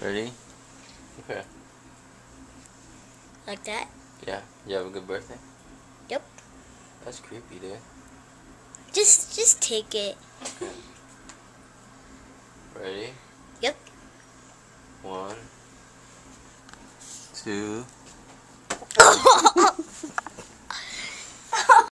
Ready? Okay. Like that? Yeah. You have a good birthday? Yep. That's creepy, dude. Just just take it. Ready? Yep. One, two.